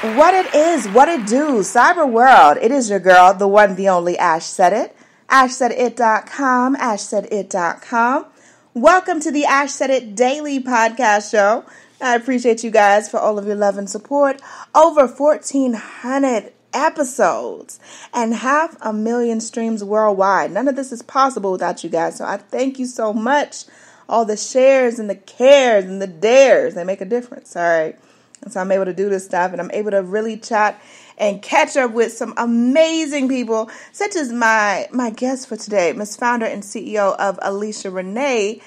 What it is, what it do, cyber world. It is your girl, the one, the only Ash said it. AshSaidIt.com, AshSaidIt.com. Welcome to the Ash Said It Daily Podcast Show. I appreciate you guys for all of your love and support. Over 1,400 episodes and half a million streams worldwide. None of this is possible without you guys. So I thank you so much. All the shares and the cares and the dares, they make a difference. All right. And so I'm able to do this stuff and I'm able to really chat and catch up with some amazing people, such as my my guest for today, Miss Founder and CEO of Aliesha Renea.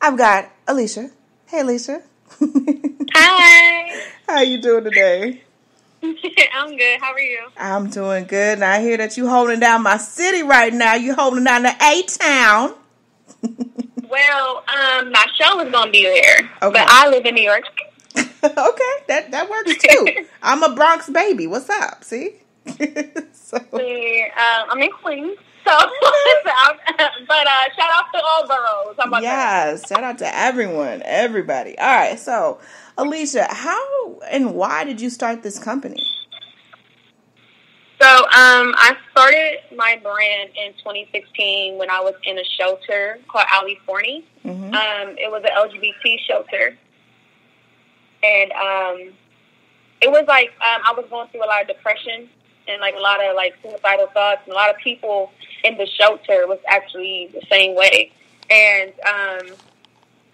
I've got Aliesha. Hey Aliesha. Hi. How you doing today? I'm good. How are you? I'm doing good. And I hear that you holding down my city right now. You holding down the A town. well, um, my show is gonna be there. Okay. But I live in New York. okay, that that works too. I'm a Bronx baby. What's up? See? so. See, um, I'm in Queens. So, but uh, shout out to all boroughs. How about yes, that? shout out to everyone, everybody. All right, so Aliesha, how and why did you start this company? So, um, I started my brand in 2016 when I was in a shelter called Ali Forney. Mm-hmm. Um, it was an LGBT shelter, and um, it was like um, I was going through a lot of depression and like a lot of like suicidal thoughts, and a lot of people in the shelter was actually the same way. And um,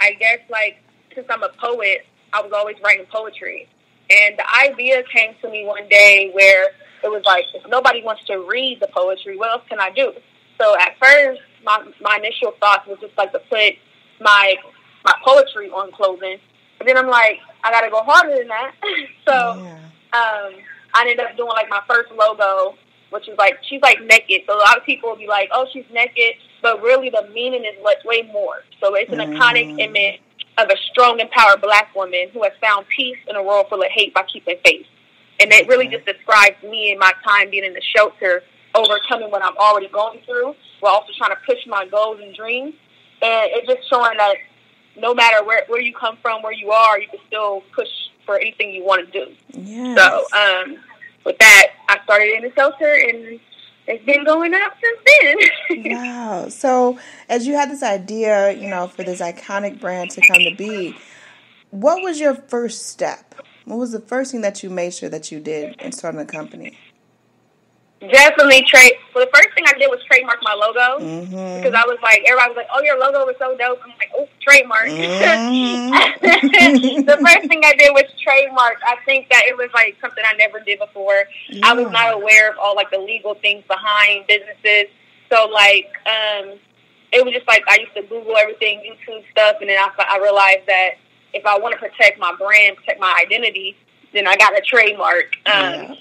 I guess like since I'm a poet, I was always writing poetry, and the idea came to me one day where it was like if nobody wants to read the poetry, what else can I do? So at first, my my initial thought was just like to put my my poetry on clothing, but then I'm like, I got to go harder than that. so yeah. um, I ended up doing like my first logo, which is like she's like naked. So a lot of people will be like, oh, she's naked, but really the meaning is much way more. So it's an mm. iconic image of a strong, empowered black woman who has found peace in a world full of hate by keeping faith. And it really just describes me and my time being in the shelter, overcoming what I'm already going through, while also trying to push my goals and dreams. And it's just showing that no matter where, where you come from, where you are, you can still push for anything you want to do. Yes. So, um, with that, I started in the shelter and it's been going up since then. wow. So, as you had this idea, you know, for this iconic brand to come to be, what was your first step? What was the first thing that you made sure that you did in starting the company? Definitely trade. Well, the first thing I did was trademark my logo mm-hmm. because I was like, everybody was like, "Oh, your logo was so dope." I'm like, "Oh, trademark." Mm-hmm. the first thing I did was trademark. I think that it was like something I never did before. Yeah. I was not aware of all like the legal things behind businesses. So like, um, it was just like I used to Google everything, YouTube stuff, and then I I realized that if I want to protect my brand, protect my identity, then I got a trademark. Um, yeah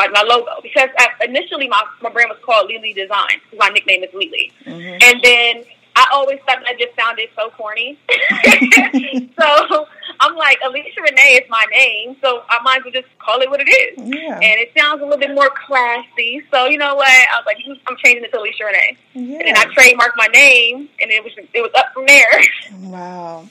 my, my logo because initially my, my brand was called Lily Design because my nickname is Lily. Mm-hmm. And then I always thought that just sounded so corny. so I'm like, Aliesha Renea is my name, so I might as well just call it what it is. Yeah. And it sounds a little bit more classy. So you know what? I was like, I'm changing it to Aliesha Renea. Yeah. And I trademarked my name, and it was it was up from there. Wow.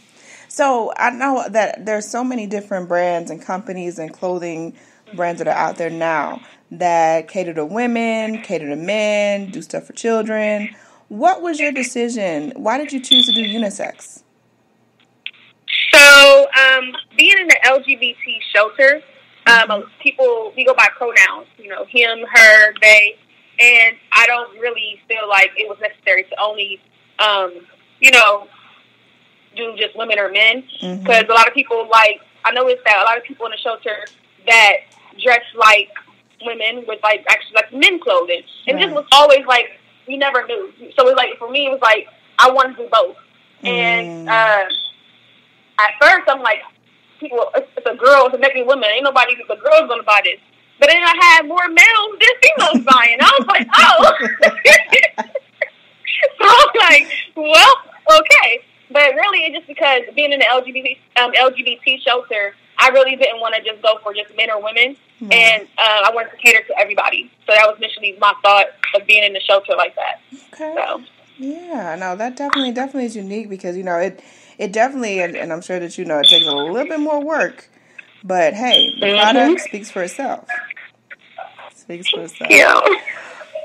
So I know that there's so many different brands and companies and clothing brands that are out there now that cater to women, cater to men, do stuff for children. What was your decision? Why did you choose to do unisex? So, um, being in the LGBT shelter, um, mm-hmm. people we go by pronouns. You know, him, her, they, and I don't really feel like it was necessary to only, um, you know, do just women or men because mm-hmm. a lot of people like I noticed that a lot of people in the shelter that dress like women with like actually like men clothing. And right. just was always like we never knew. So it was like for me it was like I wanted to do both. Mm. And uh, at first I'm like people it's, it's a girl, it's a naked woman, ain't nobody the girl's gonna buy this. But then I had more males than females buying. I was like, oh So I'm like, well, okay. But really it's just because being in the LGBT um, LGBT shelter I really didn't want to just go for just men or women, mm-hmm. and uh, I wanted to cater to everybody. So that was initially my thought of being in the shelter like that. Okay. So. Yeah, no, that definitely definitely is unique because you know it it definitely and, and I'm sure that you know it takes a little bit more work But hey, the mm-hmm. product speaks for itself. Speaks for itself. Yeah.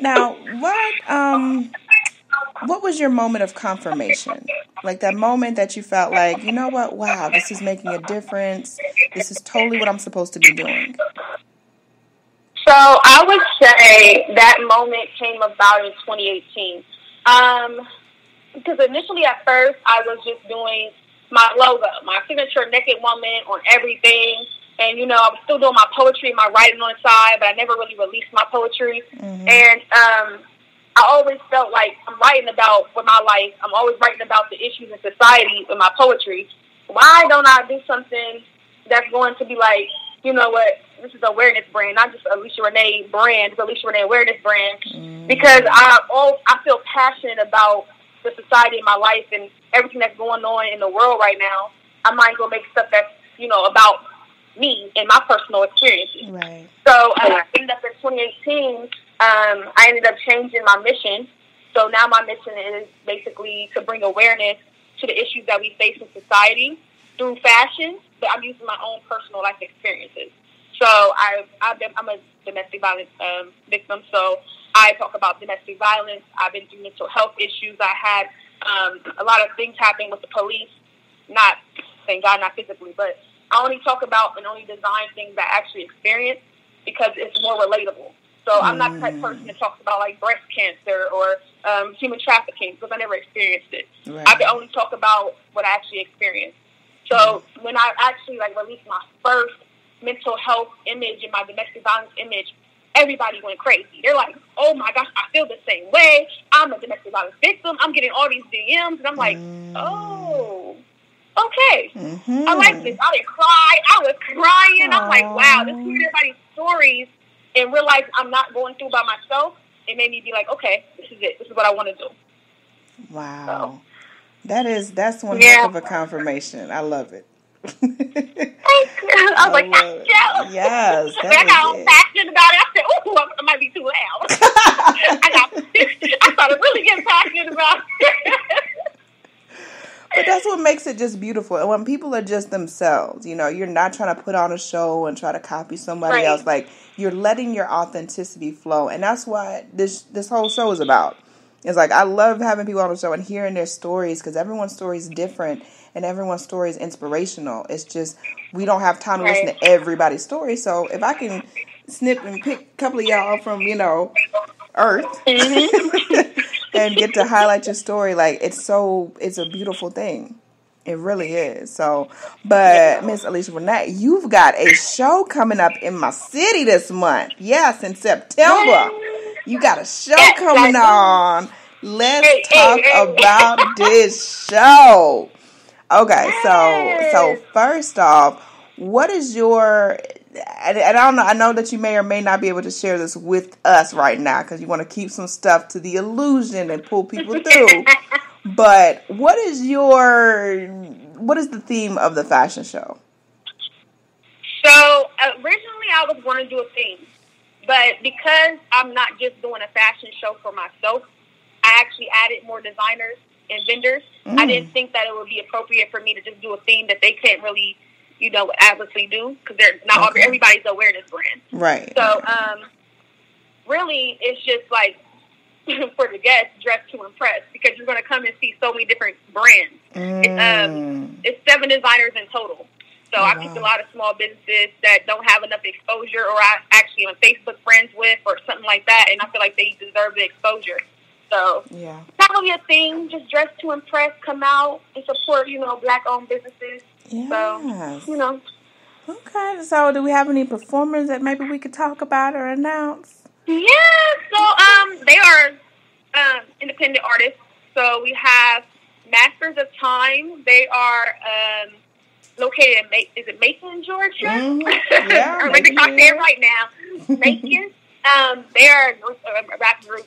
Now, what um what was your moment of confirmation? Like that moment that you felt like, you know what, wow, this is making a difference. This is totally what I'm supposed to be doing. So I would say that moment came about in 2018. Um, because initially at first I was just doing my logo, my signature naked woman on everything. And, you know, I was still doing my poetry, and my writing on the side, but I never really released my poetry. Mm-hmm. And um, I always felt like I'm writing about with my life. I'm always writing about the issues in society with my poetry. Why don't I do something that's going to be like, you know what, this is awareness brand, not just Aliesha Renea brand, it's Aliesha Renea awareness brand. Mm-hmm. Because I all I feel passionate about the society in my life and everything that's going on in the world right now. I might go make stuff that's, you know, about me and my personal experiences. Right. So I ended up in 2018. Um, I ended up changing my mission. So now my mission is basically to bring awareness to the issues that we face in society through fashion, but I'm using my own personal life experiences. So I, been, I'm a domestic violence um, victim, so I talk about domestic violence. I've been through mental health issues. I had um, a lot of things happening with the police. Not, thank God, not physically, but I only talk about and only design things that I actually experience because it's more relatable. So I'm not the type of person that talks about like breast cancer or um, human trafficking because I never experienced it. Right. I can only talk about what I actually experienced. So mm-hmm. when I actually like released my first mental health image and my domestic violence image, everybody went crazy. They're like, "Oh my gosh, I feel the same way. I'm a domestic violence victim. I'm getting all these DMs," and I'm like, mm. "Oh, okay, mm-hmm. I like this." I didn't cry. I was crying. Aww. I'm like, "Wow, this is everybody's stories," and realize I'm not going through by myself. It made me be like, "Okay, this is it. This is what I want to do." Wow, so, that is that's one yeah. heck of a confirmation. I love it. I was like, that's. Yes. That I got all passionate about it. I said, oh, I might be too loud. I got, I started really getting passionate about it. But that's what makes it just beautiful. And when people are just themselves, you know, you're not trying to put on a show and try to copy somebody right. else. Like you're letting your authenticity flow, and that's what this this whole show is about. It's like I love having people on the show and hearing their stories because everyone's story is different and everyone's story is inspirational. It's just we don't have time to listen to everybody's story. So if I can snip and pick a couple of y'all from you know Earth mm-hmm. and get to highlight your story, like it's so it's a beautiful thing. It really is. So, but Miss Aliesha Renea, you've got a show coming up in my city this month. Yes, in September. You got a show coming on. Let's talk about this show. Okay, so so first off, what is your and I don't know. I know that you may or may not be able to share this with us right now because you want to keep some stuff to the illusion and pull people through. but what is your what is the theme of the fashion show? So originally, I was going to do a theme, but because I'm not just doing a fashion show for myself, I actually added more designers and vendors. Mm. I didn't think that it would be appropriate for me to just do a theme that they can't really, you know, obviously do because they're not okay. everybody's awareness brand. Right. So, um, really, it's just like for the guests dressed to impress because you're going to come and see so many different brands. Mm. It's, um, it's seven designers in total. So oh, I picked a lot of small businesses that don't have enough exposure, or I actually am Facebook friends with, or something like that, and I feel like they deserve the exposure. So yeah, not really a thing. Just dress to impress, come out and support, you know, black owned businesses. Yes. So you know. Okay, so do we have any performers that maybe we could talk about or announce? Yeah, so um, they are um, independent artists. So we have Masters of Time. They are um, located in Ma- is it Macon, Georgia? Mm-hmm. Yeah, I'm talk there right now. Macon. um, they are a rap group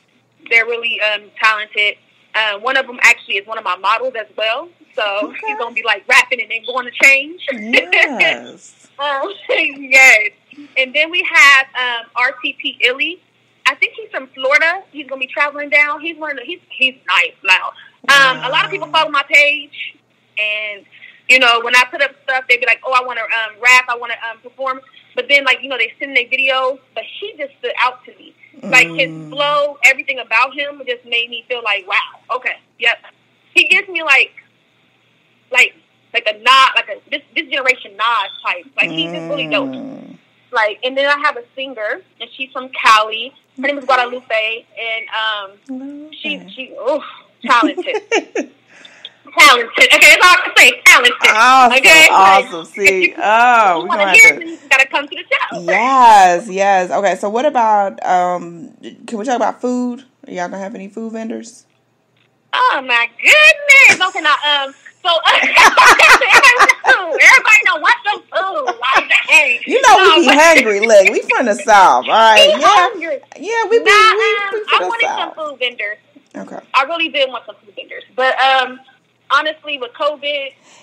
they're really um, talented. Uh, one of them actually is one of my models as well. So okay. she's gonna be like rapping and then going to change. Yes. um, yes. And then we have um, RTP Illy. I think he's from Florida. He's gonna be traveling down. He's one of the, he's he's nice now. Um, wow. A lot of people follow my page, and You know, when I put up stuff, they'd be like, "Oh, I want to um, rap, I want to um, perform," but then like you know they send their videos, but he just stood out to me. Like his Mm. flow, everything about him just made me feel like, wow, okay, yep. He gives me like, like, like a nod, like a this this generation Nas type. Like he's just really dope. Mm. Like, and then I have a singer, and she's from Cali. Her name is Guadalupe, and um, she she oh talented, talented. Okay, that's all I can say. Talented. Awesome, okay, awesome. See, oh, we want gonna have hear to. It, come to the show. Yes, yes. Okay, so what about um? Can we talk about food? Are y'all gonna have any food vendors? Oh my goodness! Okay, now um, so everybody, everybody know what's some food. Like, dang. You know we be hungry. Look, we from the south. All right, yeah, hungry. yeah. We be, Nah, we, um, we I from the wanted some food vendors. Okay. I really did want some food vendors, but um, honestly, with COVID,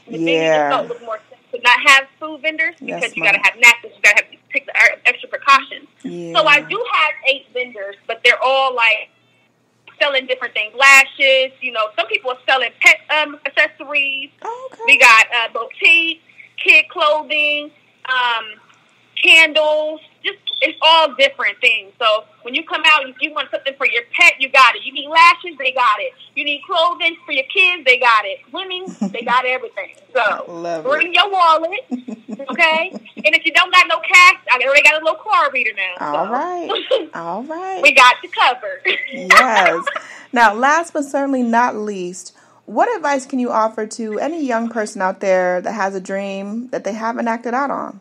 the thing Yeah. just felt was more sense to not have food vendors because you got to have napkins, you got to have take the extra precautions. Yeah. So I do have eight vendors, but they're all like selling different things, lashes. You know, some people are selling pet um, accessories. Oh, okay. We got uh, boutique, kid clothing, um, candles. Just it's all different things. So when you come out, if you want something for your pet, you got it. You need lashes, they got it. You need clothing for your kids, they got it. Swimming, they got everything. So Love it. bring your wallet, okay? and if you don't got no cash, I already got a little card reader now. All so. right. All right. we got you covered. yes. Now, last but certainly not least, what advice can you offer to any young person out there that has a dream that they haven't acted out on?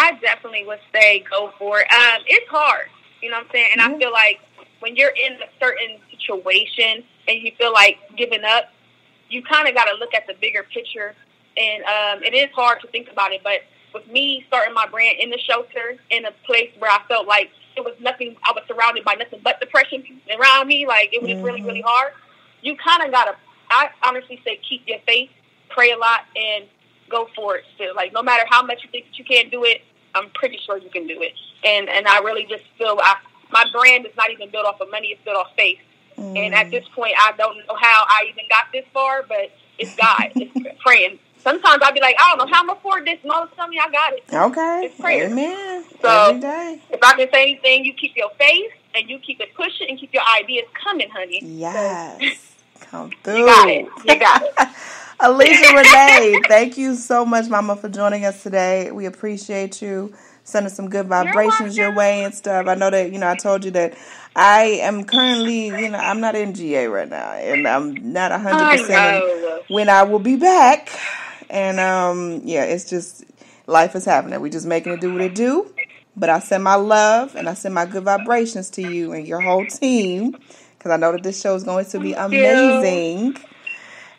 I definitely would say go for it. Um, it's hard, you know what I'm saying? And Yeah. I feel like when you're in a certain situation and you feel like giving up, you kind of got to look at the bigger picture. And um, it is hard to think about it, but with me starting my brand in the shelter, in a place where I felt like it was nothing, I was surrounded by nothing but depression around me, like it was just really, really hard. You kind of got to, I honestly say, keep your faith, pray a lot, and go for it still. Like no matter how much you think that you can't do it, I'm pretty sure you can do it. And and I really just feel I, my brand is not even built off of money; it's built off faith. And at mm. this point, I don't know how I even got this far, but it's God. it's praying. Sometimes I'll be like, I don't know how I'm gonna afford this, and all of a sudden, I got it. Okay. It's prayer. Amen. So- Every day. If I can say anything, you keep your faith and you keep it pushing and keep your ideas coming, honey. Yes. Come through. You got it. You got it. Aliesha Renea, thank you so much, Mama, for joining us today. We appreciate you sending some good vibrations your way and stuff. I know that, you know, I told you that I am currently, you know, I'm not in GA right now, and I'm not 100% I in when I will be back. And um, yeah, it's just life is happening. We're just making it do what it do. But I send my love and I send my good vibrations to you and your whole team because I know that this show is going to be amazing.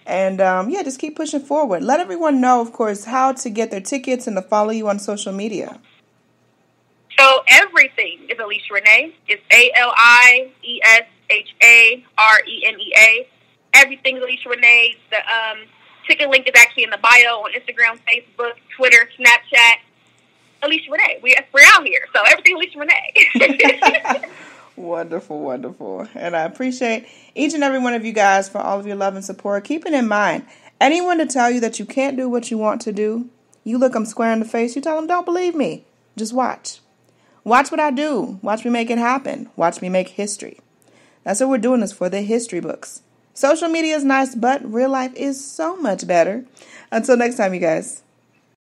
And um, yeah, just keep pushing forward. Let everyone know, of course, how to get their tickets and to follow you on social media. So everything is Aliesha Renea. It's A L I E S H A R E N E A. Everything is Aliesha Renea. The um, ticket link is actually in the bio on Instagram, Facebook, Twitter, Snapchat. Aliesha Renea. We, we're out here. So everything Aliesha Renea. Wonderful, wonderful. And I appreciate each and every one of you guys for all of your love and support. Keeping in mind, anyone to tell you that you can't do what you want to do, you look them square in the face, you tell them, don't believe me. Just watch. Watch what I do. Watch me make it happen. Watch me make history. That's what we're doing this for, the history books. Social media is nice, but real life is so much better. Until next time, you guys.